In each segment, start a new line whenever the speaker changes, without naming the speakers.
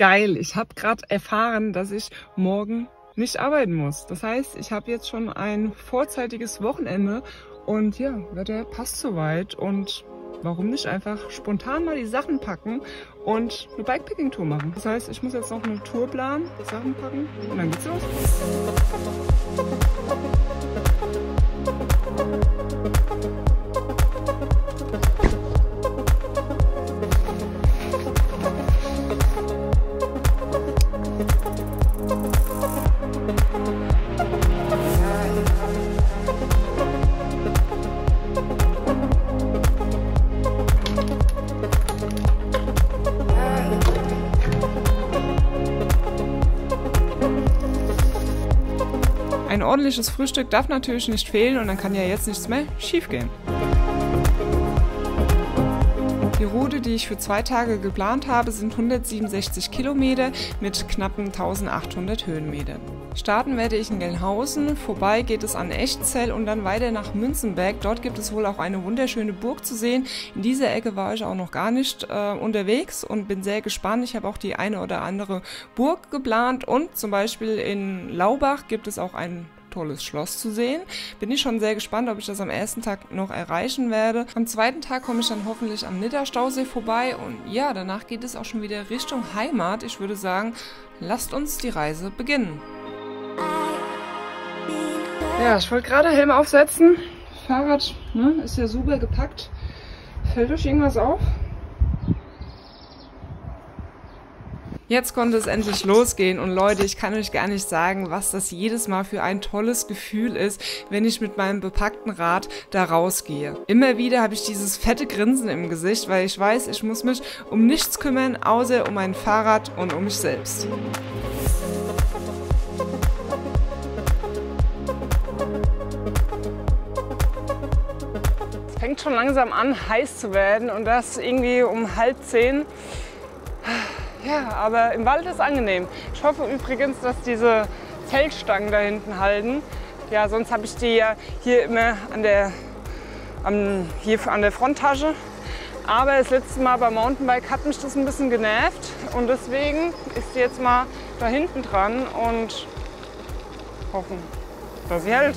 Geil, ich habe gerade erfahren, dass ich morgen nicht arbeiten muss. Das heißt, ich habe jetzt schon ein vorzeitiges Wochenende und ja, Wetter passt soweit und warum nicht einfach spontan mal die Sachen packen und eine Bikepacking-Tour machen. Das heißt, ich muss jetzt noch eine Tour planen, Sachen packen und dann geht's los. Ordentliches Frühstück darf natürlich nicht fehlen und dann kann ja jetzt nichts mehr schiefgehen. Die Route, die ich für zwei Tage geplant habe, sind 167 Kilometer mit knappen 1800 Höhenmetern. Starten werde ich in Gelnhausen, vorbei geht es an Echtzell und dann weiter nach Münzenberg. Dort gibt es wohl auch eine wunderschöne Burg zu sehen. In dieser Ecke war ich auch noch gar nicht äh, unterwegs und bin sehr gespannt. Ich habe auch die eine oder andere Burg geplant und zum Beispiel in Laubach gibt es auch ein tolles Schloss zu sehen. Bin ich schon sehr gespannt, ob ich das am ersten Tag noch erreichen werde. Am zweiten Tag komme ich dann hoffentlich am Nidderstausee vorbei und ja, danach geht es auch schon wieder Richtung Heimat. Ich würde sagen, lasst uns die Reise beginnen. Ja, ich wollte gerade Helm aufsetzen. Fahrrad ne, ist ja super gepackt. Fällt euch irgendwas auf? Jetzt konnte es endlich losgehen und Leute, ich kann euch gar nicht sagen, was das jedes Mal für ein tolles Gefühl ist, wenn ich mit meinem bepackten Rad da rausgehe. Immer wieder habe ich dieses fette Grinsen im Gesicht, weil ich weiß, ich muss mich um nichts kümmern, außer um mein Fahrrad und um mich selbst. Es fängt schon langsam an, heiß zu werden und das irgendwie um halb zehn. Ja, aber im Wald ist angenehm. Ich hoffe übrigens, dass diese Zeltstangen da hinten halten. Ja, sonst habe ich die ja hier immer an der, an, hier an der Fronttasche. Aber das letzte Mal beim Mountainbike hat mich das ein bisschen genervt und deswegen ist sie jetzt mal da hinten dran und hoffen, dass sie hält.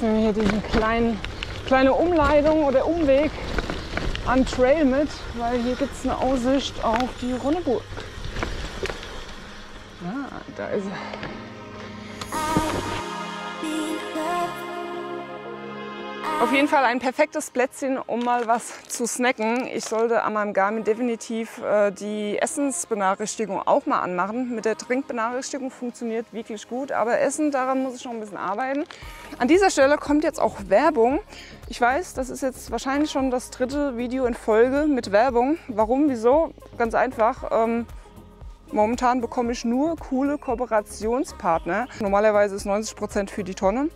Nehmen wir hier diese kleinen, kleine Umleitung oder Umweg an Trail mit, weil hier gibt es eine Aussicht auf die Ronneburg. Ah, da ist er. Auf jeden Fall ein perfektes Plätzchen, um mal was zu snacken. Ich sollte an meinem Garmin definitiv äh, die Essensbenachrichtigung auch mal anmachen. Mit der Trinkbenachrichtigung funktioniert wirklich gut, aber Essen, daran muss ich noch ein bisschen arbeiten. An dieser Stelle kommt jetzt auch Werbung. Ich weiß, das ist jetzt wahrscheinlich schon das dritte Video in Folge mit Werbung. Warum, wieso? Ganz einfach. Ähm, Momentan bekomme ich nur coole Kooperationspartner. Normalerweise ist 90 Prozent für die Tonne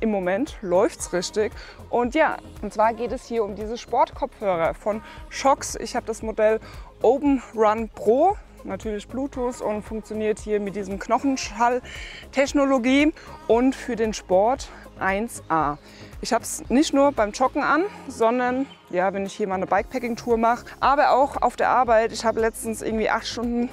im Moment läuft es richtig. Und ja, und zwar geht es hier um diese Sportkopfhörer von Shox. Ich habe das Modell Open Run Pro natürlich Bluetooth und funktioniert hier mit diesem Knochenschall-Technologie und für den Sport 1A. Ich habe es nicht nur beim Joggen an, sondern ja, wenn ich hier mal eine Bikepacking-Tour mache, aber auch auf der Arbeit. Ich habe letztens irgendwie acht Stunden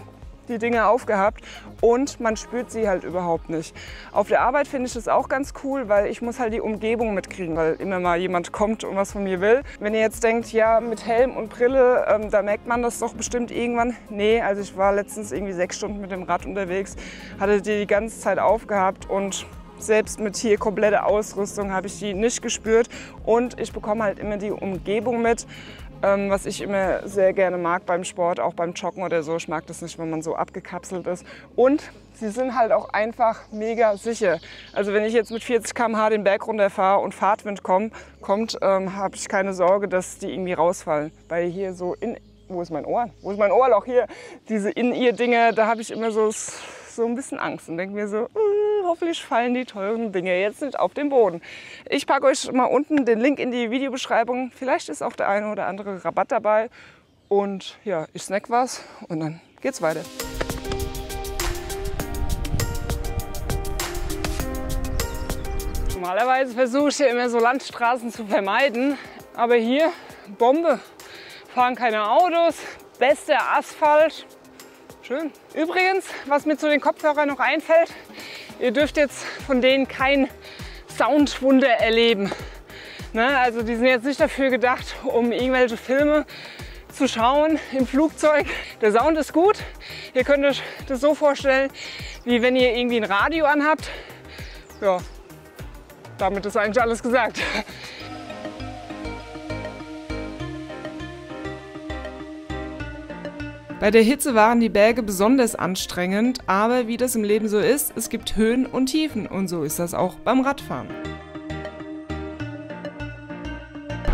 die Dinge aufgehabt und man spürt sie halt überhaupt nicht. Auf der Arbeit finde ich das auch ganz cool, weil ich muss halt die Umgebung mitkriegen, weil immer mal jemand kommt und was von mir will. Wenn ihr jetzt denkt, ja mit Helm und Brille, ähm, da merkt man das doch bestimmt irgendwann. Nee, also ich war letztens irgendwie sechs Stunden mit dem Rad unterwegs, hatte die die ganze Zeit aufgehabt und selbst mit hier komplette Ausrüstung habe ich die nicht gespürt und ich bekomme halt immer die Umgebung mit ähm, was ich immer sehr gerne mag beim Sport, auch beim Joggen oder so. Ich mag das nicht, wenn man so abgekapselt ist. Und sie sind halt auch einfach mega sicher. Also wenn ich jetzt mit 40 km/h den Berg runterfahre und Fahrtwind komm, kommt, ähm, habe ich keine Sorge, dass die irgendwie rausfallen. Weil hier so in wo ist mein Ohr? Wo ist mein Ohrloch hier? Diese In-Ear-Dinge, da habe ich immer so so ein bisschen Angst und denke mir so, uh, hoffentlich fallen die teuren Dinge jetzt nicht auf den Boden. Ich packe euch mal unten den Link in die Videobeschreibung. Vielleicht ist auch der eine oder andere Rabatt dabei. Und ja, ich snack was und dann geht's weiter. Normalerweise versuche ich ja immer so Landstraßen zu vermeiden, aber hier Bombe. Fahren keine Autos, bester Asphalt. Schön. Übrigens, was mir zu den Kopfhörern noch einfällt, ihr dürft jetzt von denen kein Soundwunder erleben. Ne? Also die sind jetzt nicht dafür gedacht, um irgendwelche Filme zu schauen im Flugzeug. Der Sound ist gut. Ihr könnt euch das so vorstellen, wie wenn ihr irgendwie ein Radio anhabt. Ja, damit ist eigentlich alles gesagt. Bei der Hitze waren die Berge besonders anstrengend, aber wie das im Leben so ist, es gibt Höhen und Tiefen und so ist das auch beim Radfahren.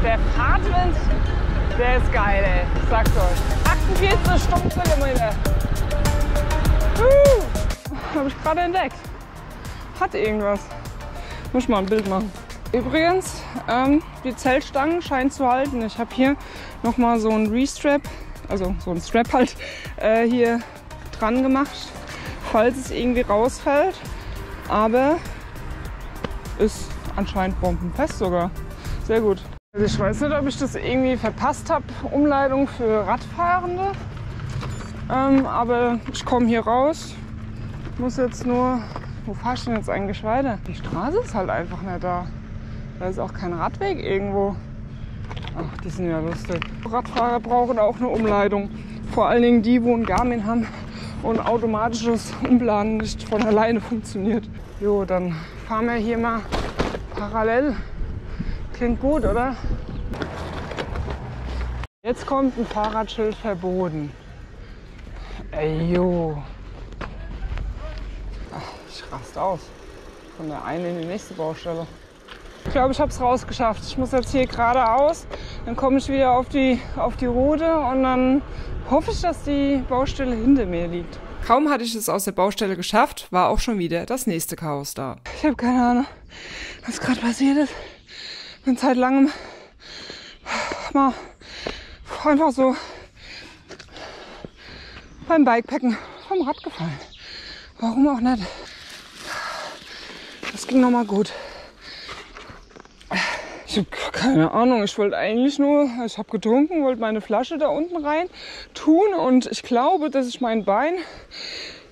Der Fahrtwind, der ist geil, ey. Ich sag's euch. 48 Stundenkilometer. Uh, Habe ich gerade entdeckt. Hat irgendwas. Muss ich mal ein Bild machen. Übrigens, ähm, die Zeltstangen scheinen zu halten. Ich habe hier nochmal so ein Restrap, also so ein Strap halt, äh, hier dran gemacht, falls es irgendwie rausfällt. Aber ist anscheinend bombenfest sogar. Sehr gut. Also ich weiß nicht, ob ich das irgendwie verpasst habe, Umleitung für Radfahrende. Ähm, aber ich komme hier raus, muss jetzt nur wo fahre ich denn jetzt eigentlich weiter? Die Straße ist halt einfach nicht da. Da ist auch kein Radweg irgendwo. Ach, die sind ja lustig. Radfahrer brauchen auch eine Umleitung. Vor allen Dingen die, wo ein Garmin haben und automatisches Umplanen nicht von alleine funktioniert. Jo, dann fahren wir hier mal parallel. Klingt gut, oder? Jetzt kommt ein Fahrradschild verboten. Ey, jo rast aus. Von der einen in die nächste Baustelle. Ich glaube, ich habe es rausgeschafft. Ich muss jetzt hier geradeaus, dann komme ich wieder auf die, auf die Route und dann hoffe ich, dass die Baustelle hinter mir liegt. Kaum hatte ich es aus der Baustelle geschafft, war auch schon wieder das nächste Chaos da. Ich habe keine Ahnung, was gerade passiert ist. Bin seit langem mal einfach so beim Bikepacken vom Rad gefallen. Warum auch nicht? Das ging nochmal gut. Ich habe keine Ahnung. Ich wollte eigentlich nur, ich habe getrunken, wollte meine Flasche da unten rein tun und ich glaube, dass ich mein Bein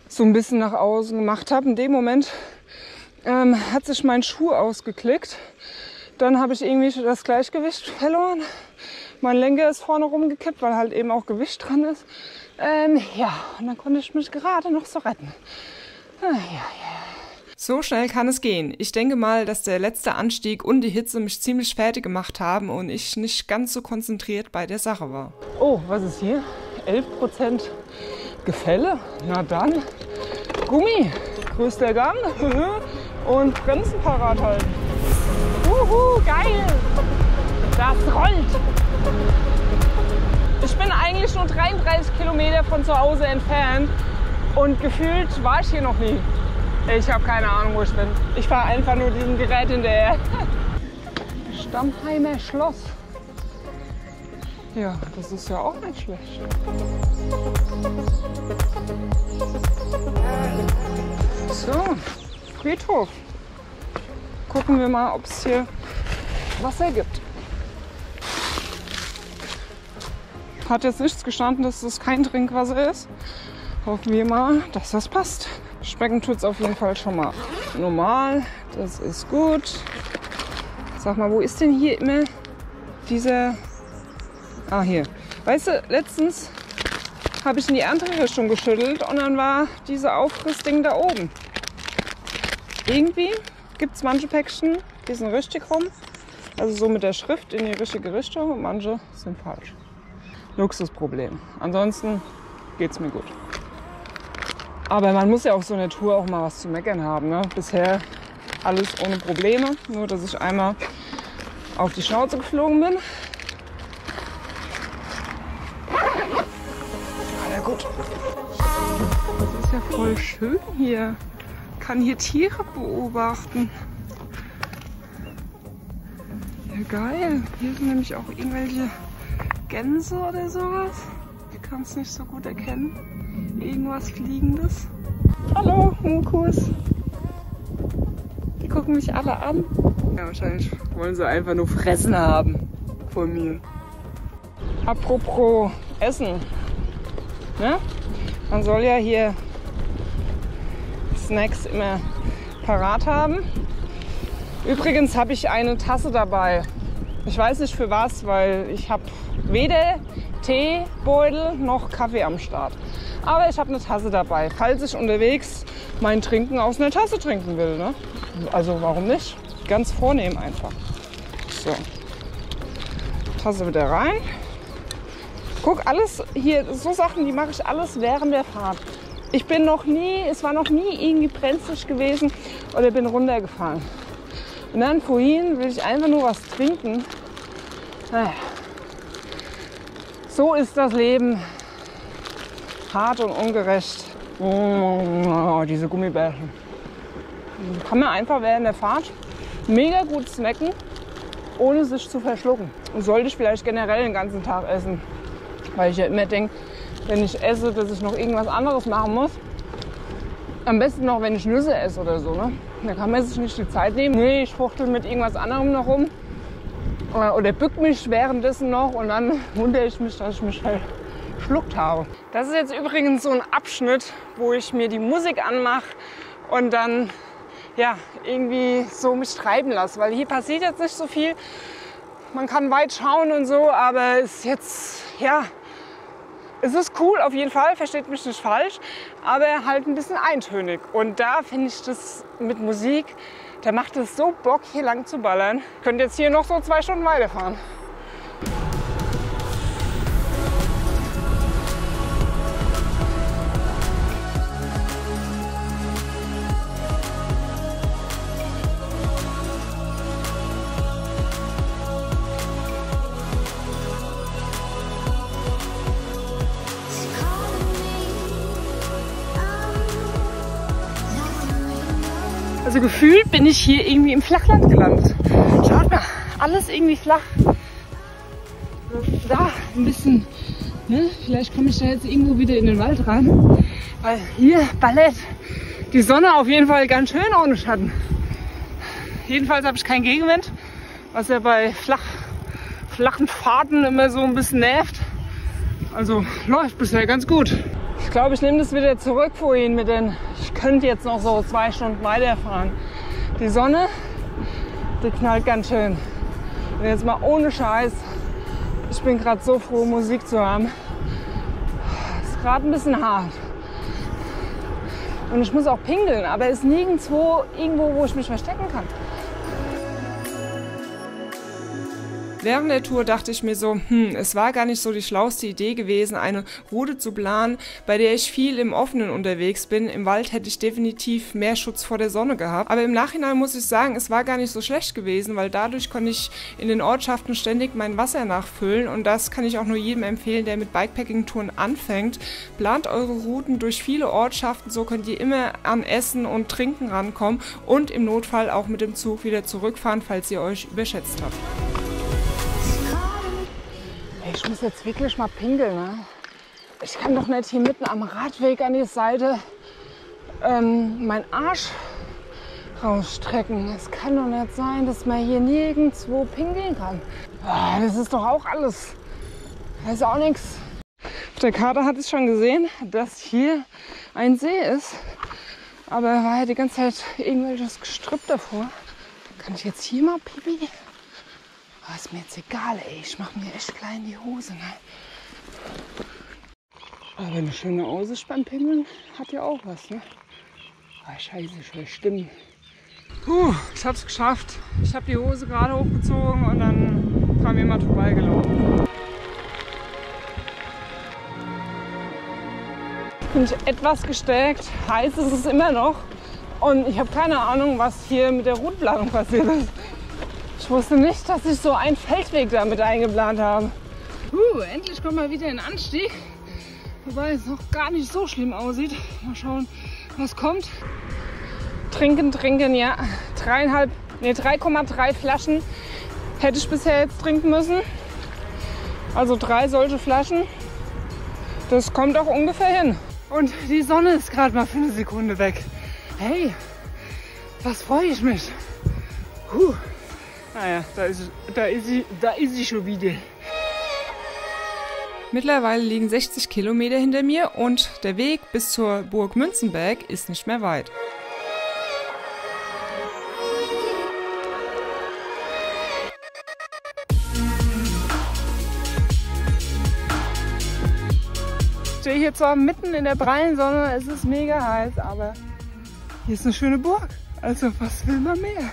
so ein bisschen nach außen gemacht habe. In dem Moment ähm, hat sich mein Schuh ausgeklickt. Dann habe ich irgendwie das Gleichgewicht verloren. Mein Lenker ist vorne rumgekippt, weil halt eben auch Gewicht dran ist. Ähm, ja, und dann konnte ich mich gerade noch so retten. Ah, ja, ja. So schnell kann es gehen. Ich denke mal, dass der letzte Anstieg und die Hitze mich ziemlich fertig gemacht haben und ich nicht ganz so konzentriert bei der Sache war. Oh, was ist hier? 11% Gefälle? Na dann, Gummi, größter Gang und Bremsen parat halten. Uhu, geil! Das rollt! Ich bin eigentlich nur 33 Kilometer von zu Hause entfernt und gefühlt war ich hier noch nie. Ich habe keine Ahnung, wo ich bin. Ich fahre einfach nur diesem Gerät hinterher. Stammheimer Schloss. Ja, das ist ja auch nicht schlecht. So, Friedhof. Gucken wir mal, ob es hier Wasser gibt. Hat jetzt nichts gestanden, dass es kein Trinkwasser ist. Hoffen wir mal, dass das passt. Schmecken tut es auf jeden Fall schon mal normal. Das ist gut. Sag mal, wo ist denn hier immer dieser... Ah, hier. Weißt du, letztens habe ich in die andere Richtung geschüttelt und dann war diese Aufrissding da oben. Irgendwie gibt es manche Päckchen, die sind richtig rum. Also so mit der Schrift in die richtige Richtung und manche sind falsch. Luxusproblem. Ansonsten geht es mir gut. Aber man muss ja auf so einer Tour auch mal was zu meckern haben. Ne? Bisher alles ohne Probleme. Nur, dass ich einmal auf die Schnauze geflogen bin. Ja, gut. Das ist ja voll schön hier. Kann hier Tiere beobachten. Ja, geil. Hier sind nämlich auch irgendwelche Gänse oder sowas. Ich kann es nicht so gut erkennen. Irgendwas Fliegendes. Hallo, Mukus. Die gucken mich alle an. Ja, wahrscheinlich wollen sie einfach nur Fressen haben von mir. Apropos Essen. Ne? Man soll ja hier Snacks immer parat haben. Übrigens habe ich eine Tasse dabei. Ich weiß nicht für was, weil ich habe weder Teebeutel noch Kaffee am Start. Aber ich habe eine Tasse dabei, falls ich unterwegs mein Trinken aus einer Tasse trinken will. Ne? Also warum nicht? Ganz vornehm einfach. So. Tasse wieder rein. Guck, alles hier, so Sachen, die mache ich alles während der Fahrt. Ich bin noch nie, es war noch nie irgendwie brenzlig gewesen oder bin runtergefahren. Und dann vorhin will ich einfach nur was trinken. Naja. So ist das Leben. Hart und ungerecht. Oh, diese Gummibärchen. Kann man einfach während der Fahrt mega gut snacken, ohne sich zu verschlucken. Und sollte ich vielleicht generell den ganzen Tag essen. Weil ich ja immer denke, wenn ich esse, dass ich noch irgendwas anderes machen muss. Am besten noch, wenn ich Nüsse esse oder so. Ne? Da kann man sich nicht die Zeit nehmen. Nee, ich fuchtel mit irgendwas anderem noch rum. Oder bück mich währenddessen noch und dann wundere ich mich, dass ich mich verschluckt habe. Das ist jetzt übrigens so ein Abschnitt, wo ich mir die Musik anmache und dann ja, irgendwie so mich treiben lasse. Weil hier passiert jetzt nicht so viel. Man kann weit schauen und so, aber es ist jetzt, ja, es ist cool auf jeden Fall, versteht mich nicht falsch, aber halt ein bisschen eintönig. Und da finde ich das mit Musik, da macht es so Bock, hier lang zu ballern. Könnt jetzt hier noch so zwei Stunden weiterfahren. Also gefühlt bin ich hier irgendwie im Flachland gelandet. Schaut mal, alles irgendwie flach. Da ein bisschen, ne? vielleicht komme ich da jetzt irgendwo wieder in den Wald rein. Weil hier ballert die Sonne auf jeden Fall ganz schön ohne Schatten. Jedenfalls habe ich keinen Gegenwind, was ja bei flach, flachen Fahrten immer so ein bisschen nervt. Also läuft bisher ganz gut. Ich glaube, ich nehme das wieder zurück vorhin mit den, ich könnte jetzt noch so zwei Stunden weiterfahren. Die Sonne, die knallt ganz schön. Und jetzt mal ohne Scheiß, ich bin gerade so froh, Musik zu haben. Ist gerade ein bisschen hart. Und ich muss auch pingeln, aber es ist nirgendwo irgendwo, wo ich mich verstecken kann. Während der Tour dachte ich mir so, hm, es war gar nicht so die schlauste Idee gewesen, eine Route zu planen, bei der ich viel im Offenen unterwegs bin. Im Wald hätte ich definitiv mehr Schutz vor der Sonne gehabt. Aber im Nachhinein muss ich sagen, es war gar nicht so schlecht gewesen, weil dadurch konnte ich in den Ortschaften ständig mein Wasser nachfüllen und das kann ich auch nur jedem empfehlen, der mit Bikepacking-Touren anfängt. Plant eure Routen durch viele Ortschaften, so könnt ihr immer an Essen und Trinken rankommen und im Notfall auch mit dem Zug wieder zurückfahren, falls ihr euch überschätzt habt. Ich muss jetzt wirklich mal pinkeln. Ne? Ich kann doch nicht hier mitten am Radweg an die Seite ähm, meinen Arsch rausstrecken. Es kann doch nicht sein, dass man hier nirgendwo pinkeln kann. Oh, das ist doch auch alles. Das ist auch nichts. Auf der Karte hatte ich schon gesehen, dass hier ein See ist. Aber war ja die ganze Zeit irgendwelches Gestrüpp davor. Kann ich jetzt hier mal pipi? Oh, ist mir jetzt egal, ey. Ich mache mir echt klein die Hose. Ne? Aber eine schöne Aussicht beim Pingeln hat ja auch was, ne? Ah, scheiße, ich höre Stimmen. Puh, ich hab's geschafft. Ich habe die Hose gerade hochgezogen und dann kam jemand vorbeigelaufen. Bin ich etwas gestärkt. Heiß ist es immer noch. Und ich habe keine Ahnung, was hier mit der Routplanung passiert ist. Ich wusste nicht, dass ich so einen Feldweg damit eingeplant habe. Uh, endlich kommen wir wieder in Anstieg. Wobei es noch gar nicht so schlimm aussieht. Mal schauen, was kommt. Trinken, trinken, ja. Dreieinhalb, nee, 3,3 Flaschen hätte ich bisher jetzt trinken müssen. Also drei solche Flaschen. Das kommt auch ungefähr hin. Und die Sonne ist gerade mal für eine Sekunde weg. Hey, was freue ich mich. Puh. Naja, da ist, da, ist sie, da ist sie schon wieder. Mittlerweile liegen 60 Kilometer hinter mir und der Weg bis zur Burg Münzenberg ist nicht mehr weit. Ich stehe hier zwar mitten in der prallen Sonne, es ist mega heiß, aber hier ist eine schöne Burg. Also was will man mehr?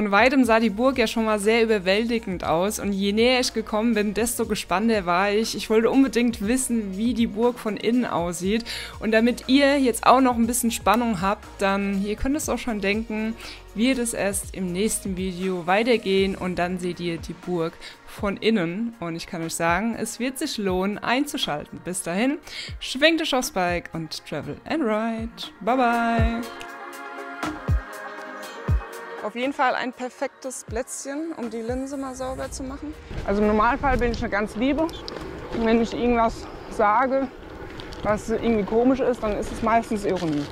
Von weitem sah die Burg ja schon mal sehr überwältigend aus und je näher ich gekommen bin, desto gespannter war ich. Ich wollte unbedingt wissen, wie die Burg von innen aussieht und damit ihr jetzt auch noch ein bisschen Spannung habt, dann, ihr könnt es auch schon denken, wird es erst im nächsten Video weitergehen und dann seht ihr die Burg von innen und ich kann euch sagen, es wird sich lohnen einzuschalten. Bis dahin, schwenkt euch aufs Bike und travel and ride. Bye bye! Auf jeden Fall ein perfektes Plätzchen, um die Linse mal sauber zu machen. Also im Normalfall bin ich eine ganz liebe. Und wenn ich irgendwas sage, was irgendwie komisch ist, dann ist es meistens Ironie.